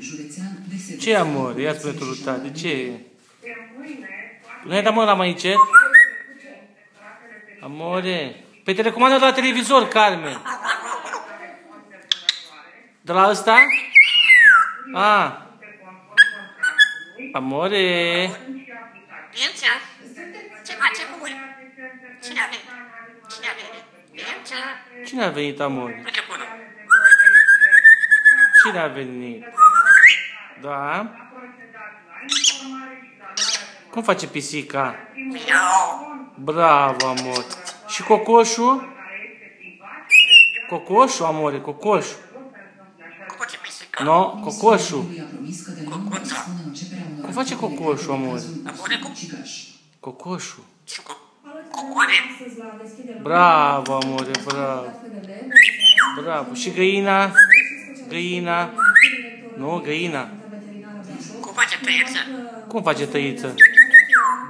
județean de Sever. Ce amor? Ia spune tu lui tati, ce? Nu ai dat mâna mai încet? Amore. Pe telecomandă de la televizor, Carmen. De la ăsta? A. Amore. Viața, ce face cu voi? Cine a venit? Cine a venit? Viața, Cine a venit, amore? uite bună. Cine a venit? Da? Cum face pisica? Miau. Bravo, amor. Și cocoșul? Cocoșul, amore, cocoșul. Cu ce pisică? No, cocoșul. Lui a promis că de nou va dispune începerea unor Cum face activități cocoșul, în amor? cazul Amore, cu- ucigaș. Cocoșul. Și cu cocoare. Bravo, amore, bravo. Bravo. Și găina? Găina? Nu, găina. Cu face tăieță. Cum face tăiță?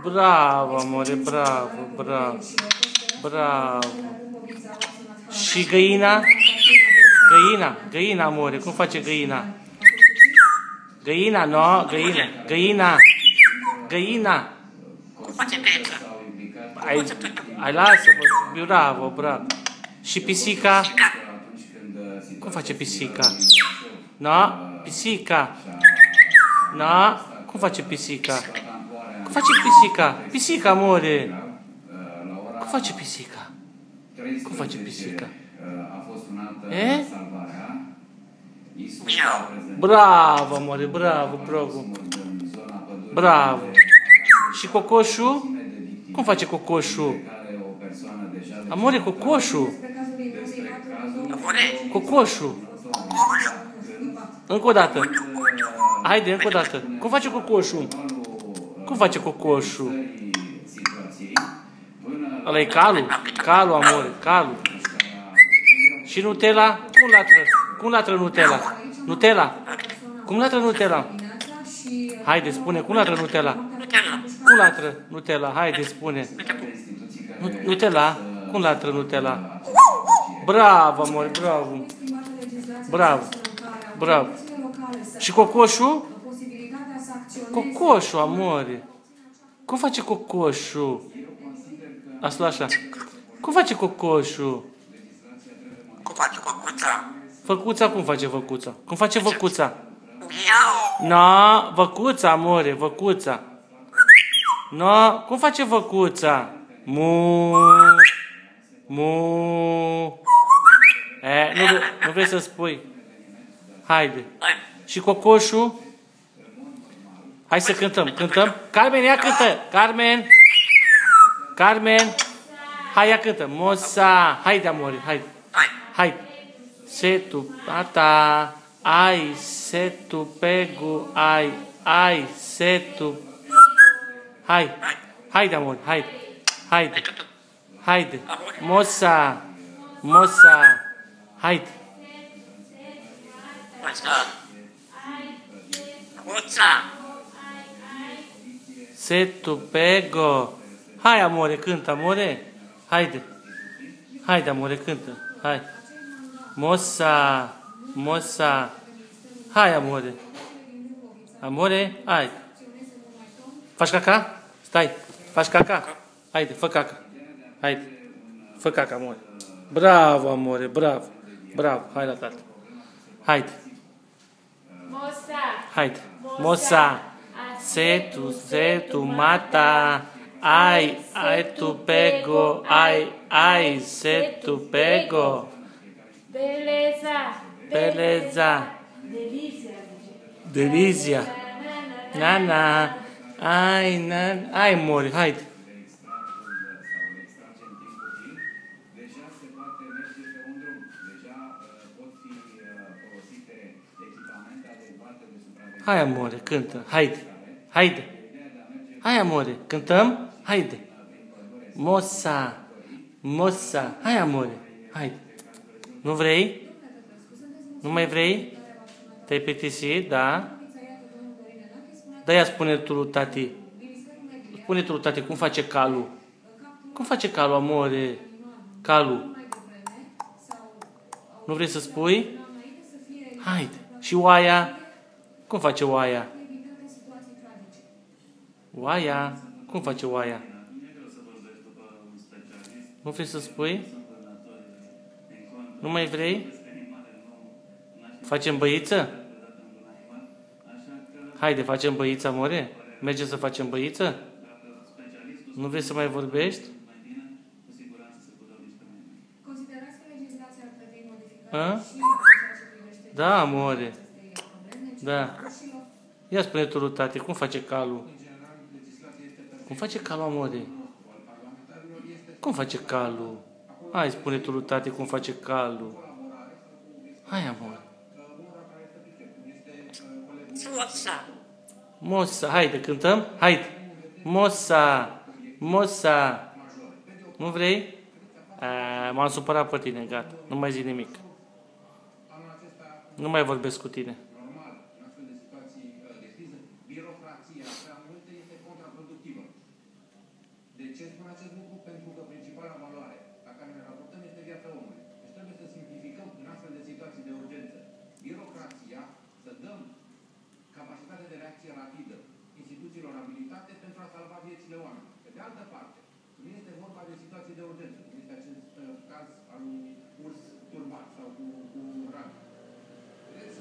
Bravo, amore, bravo, bravo. Bravo. Și găina? Găina, găina, amore, cum face găina? Găina, no, găina, găina, găina. Cu face tăieță. Ai, ai lasă, bă, bravo, bravo. Și pisica? Cum face pisica? No, pisica. No, cum face pisica? Cum face pisica? Pisica, amore. Cum face pisica? Cum face pisica? E? Miau. Bravo, amore, bravo, bravo. Bravo. Și cocoșul? Cum face cocoșul? Amore, cocoșul. Amore, Cocoșul. Încă o dată. Haide, încă o dată. Cum face cocoșul? Cum face cocoșul? Ăla e calul? Calul, amore, calul. Și Nutella? Cum latră? Cum latră Nutella? Nutella? Cum latră Nutella? Haide, spune, cum latră Nutella? Nutella. Cum latră Nutella? Haide, spune. Nu- Nutella? Cum latră Nutella? Bravo, amore, bravo. Bravo. Bravo. Și cocoșul? Cocoșul, amore. Cum face cocoșul? Asta așa. Cum face cocoșul? Cu face cocuța. Făcuța, cum face făcuța? Cum face făcuța? Miau. No, văcuța, amore, văcuța. No, cum face văcuța? Mu. Mu. E, nu, vre- nu vrei să spui? Haide. Hai. Și cocoșul? Hai să cântăm, cântăm. Carmen, ia cântă. Carmen. Carmen. Hai, ia cântă. Mosa. Haide, amore, hai. Hai. Hai. Se tu ata. Ai, se tu pegu, ai, ai, se tu. Hai. Haide, amor, haide. Haide. Hai tu, tu. Haide. Mosa. Mosa. Haide. Asta. Cocuța. Se tu pego. Hai, amore, cântă, amore. Haide. Haide, amore, cântă. Hai. Mosa. Mosa. Hai, amore. Amore, hai. Faci caca? Stai. Faci caca? Haide, fă caca. Haide. Fă caca, amore. Bravo, amore, bravo. Bravo. Hai la tată. Haide. Moça, Haide. Mosa. Se tu, se tu mata. Ai, ai tu pego. Ai, ai, se tu pego. beleza, Beleza. delícia. Delícia. Nana. Ai, nan. Ai, amore, haide. Hai, amore, cântă. Haide. Haide. Hai, amore, cântăm? Haide. Mosa. Mosa. Hai, amore. Haide. Nu vrei? Nu mai vrei? Te-ai plictisit? Da? Da, ia spune tu lui tati. Spune tu lui tati cum face calul. Cum face calul, amore? Calul. Nu vrei să spui? Haide. Și oaia? Cum face oaia? Oaia? Cum face oaia? Nu vrei să spui? Nu mai vrei? Facem băiță? Haide, facem băiță, amore? Mergem să facem băiță? Nu vrei să mai vorbești? Considerați că legislația ar trebui modificată A? și în ceea ce privește Da, amore. Acestei probleme? Da. Și la Ia spune tu, lui tate, cum face calul? Cum face calul, amore? Cum face calul? Hai, spune tu, lui tate, cum face calul. Hai, amore. Mossa. Mosa, haide, cântăm? Haide. Mosa, Mosa. Nu vrei? A, m-am supărat pe tine, gata. Nu mai zic nimic. Nu mai vorbesc cu tine. normal, în astfel de situații uh, de criză, birocrația prea multă este contraproductivă. De ce spun acest lucru? Pentru că principala valoare la care ne raportăm este viața omului. Deci trebuie să simplificăm în astfel de situații de urgență birocrația, să dăm capacitate de reacție rapidă instituțiilor abilitate pentru a salva viețile oamenilor. Pe de altă parte, nu este vorba de situații de urgență, cum este acest uh, caz al unui urs turbat sau cu, cu rani. Vedeți?